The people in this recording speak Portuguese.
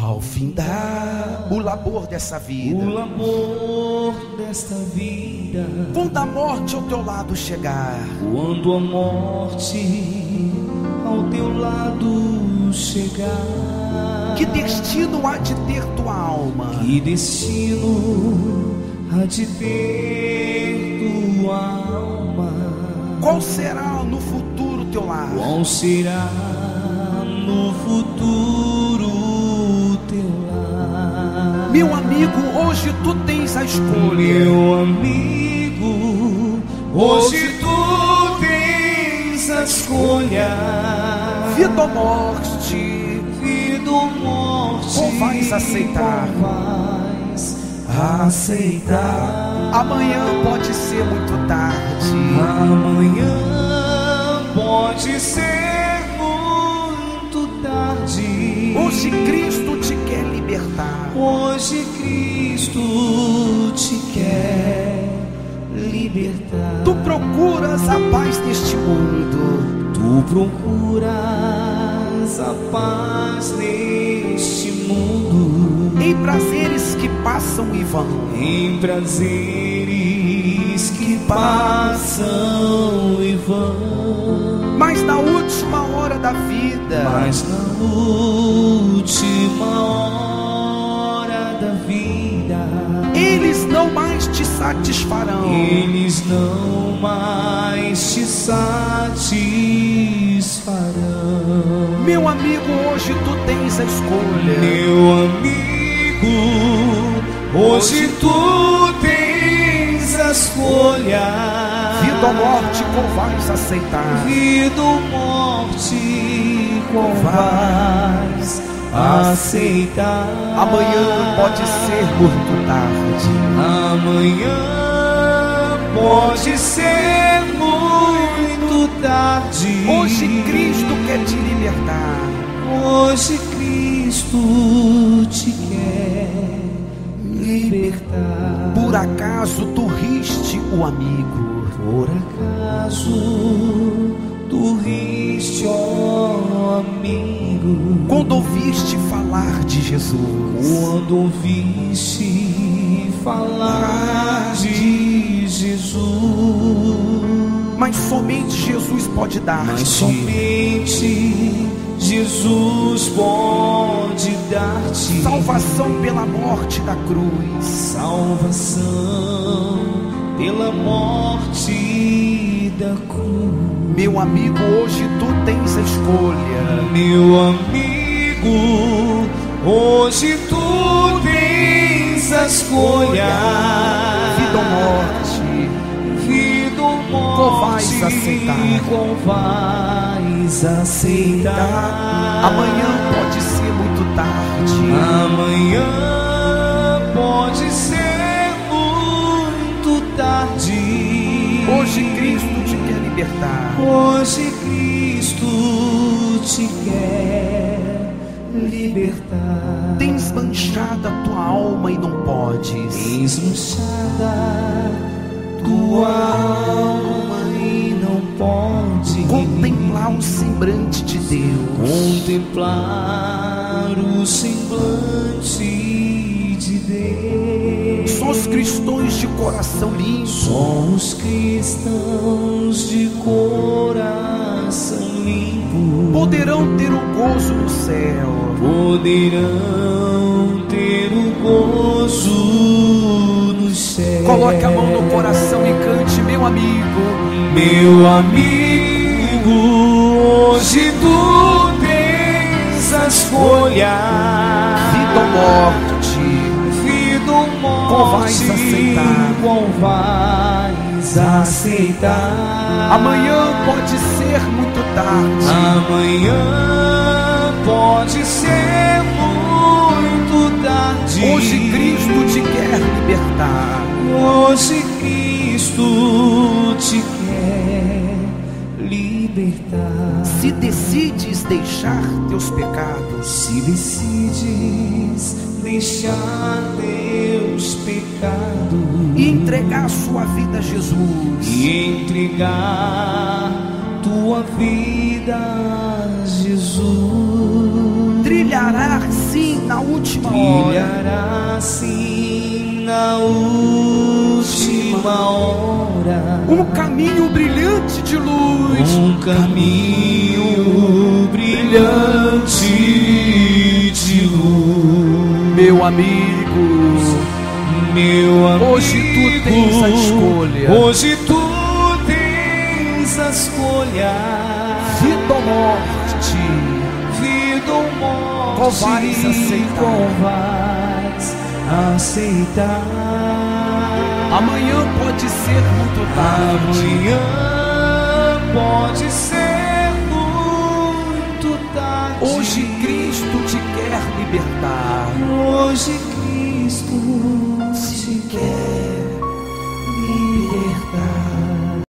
Ao findar o labor dessa vida, o labor desta vida, quando a morte ao teu lado chegar, quando a morte ao teu lado chegar, que destino há de ter tua alma? que destino há de ter tua alma? Qual será no futuro teu lar? Qual será no futuro teu lar? Meu amigo, hoje tu tens a escolha. Meu amigo, hoje tu tens a escolha. Vida ou morte, Vida ou morte, Qual vais aceitar? qual aceitar? amanhã pode ser muito tarde. Amanhã pode ser muito tarde. Hoje Cristo libertar. Hoje Cristo te quer libertar. Tu procuras a paz neste mundo. Tu procuras a paz neste mundo, Em prazeres que passam e vão. em prazeres que passam e vão. Mas na última hora da vida, Mas na última hora satisfarão. eles não mais te satisfarão. Meu amigo, hoje tu tens a escolha. Meu amigo, hoje tu tens a escolha. Vida ou morte, qual vais aceitar? Vida ou morte, qual vais aceitar? Amanhã pode ser muito tarde. Amanhã pode ser muito tarde. Hoje Cristo quer te libertar. Hoje Cristo te quer libertar. Por acaso tu riste o amigo? Por acaso tu riste, ó amigo, Quando ouviste falar de Jesus? quando ouviste falar de Jesus, Mas somente Jesus pode mas dar-te somente Jesus pode dar-te salvação pela morte da cruz. salvação pela morte da cruz. Meu amigo, hoje tu tens a escolha. Meu amigo, hoje tu tens a escolha. Vida ou morte, vida ou morte, Qual vais aceitar? Qual vais aceitar? amanhã pode ser muito tarde. Amanhã pode ser muito tarde. Hoje Cristo te quer libertar. Hoje Cristo libertar. Tens manchada tua alma e não podes. Tens manchada tua alma e não pode Contemplar o semblante de Deus. contemplar o semblante de Deus. Só os cristãos de coração limpo Só os cristãos de coração poderão ter o gozo no céu. poderão ter o gozo no céu. Coloque a mão no coração e cante, meu amigo. Meu amigo, hoje tu tens a escolha. Vida ou morte, Vida ou morte, Qual vais aceitar? Qual aceitar? amanhã pode ser muito tarde. Amanhã pode ser muito tarde. Hoje Cristo te quer libertar. Hoje Cristo te quer libertar. Se decides deixar teus pecados, Se decides deixar teus seus pecados. E entregar sua vida a Jesus. E entregar tua vida a Jesus. Trilhará sim na última hora. Trilhará sim na última hora. Um caminho brilhante de luz. Um caminho brilhante de luz. Meu amigo meu amigo, Hoje tu tens a escolha. Hoje tu tens a escolha. vida ou morte, vida ou morte, Qual vais aceitar? qual vais aceitar? amanhã pode ser muito tarde. Amanhã pode ser Hoje Cristo te quer libertar. Hoje Cristo te quer libertar.